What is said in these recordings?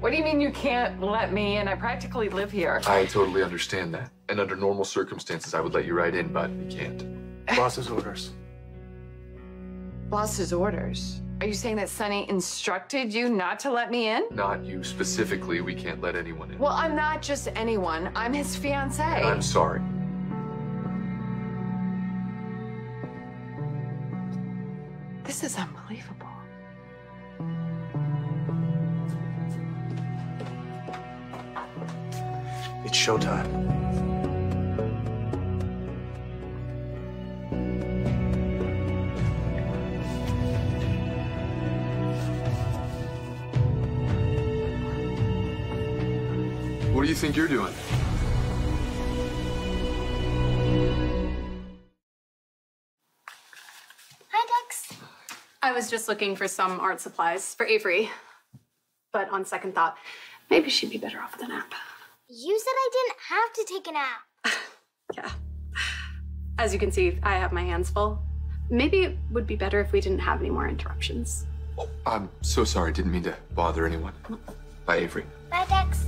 What do you mean you can't let me in? I practically live here. I totally understand that. And under normal circumstances, I would let you right in, but you can't. Boss's orders. Boss's orders. Are you saying that Sonny instructed you not to let me in? Not you specifically. We can't let anyone in. Well, I'm not just anyone. I'm his fiance. And I'm sorry. This is unbelievable. It's showtime. What do you think you're doing? Hi, Dex. I was just looking for some art supplies for Avery. But on second thought, maybe she'd be better off with a nap. You said I didn't have to take a nap. Yeah. As you can see, I have my hands full. Maybe it would be better if we didn't have any more interruptions. Oh, I'm so sorry. Didn't mean to bother anyone. Bye, Avery. Bye, Dex.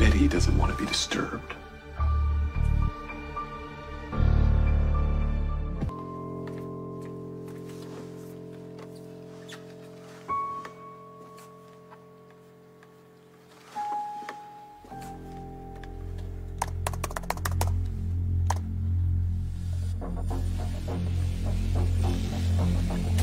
Betty doesn't want to be disturbed. Thank you.